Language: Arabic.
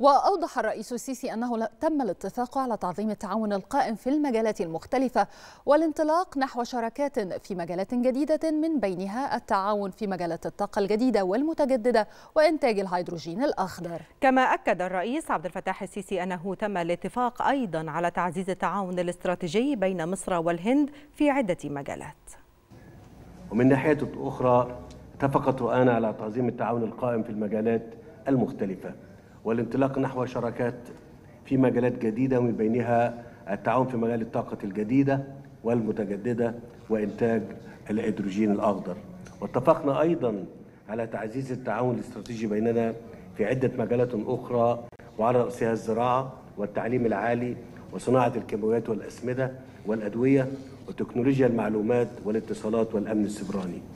وأوضح الرئيس السيسي أنه تم الاتفاق على تعظيم التعاون القائم في المجالات المختلفة والانطلاق نحو شراكات في مجالات جديدة من بينها التعاون في مجالات الطاقة الجديدة والمتجددة وإنتاج الهيدروجين الأخضر. كما أكد الرئيس عبد الفتاح السيسي أنه تم الاتفاق أيضا على تعزيز التعاون الاستراتيجي بين مصر والهند في عدة مجالات. ومن ناحية أخرى اتفقت رؤانا على تعظيم التعاون القائم في المجالات المختلفة. والانطلاق نحو شراكات في مجالات جديدة ومن بينها التعاون في مجال الطاقة الجديدة والمتجددة وإنتاج الهيدروجين الأخضر. واتفقنا أيضا على تعزيز التعاون الاستراتيجي بيننا في عدة مجالات أخرى وعلى رأسها الزراعة والتعليم العالي وصناعة الكيماويات والأسمدة والأدوية وتكنولوجيا المعلومات والاتصالات والأمن السبراني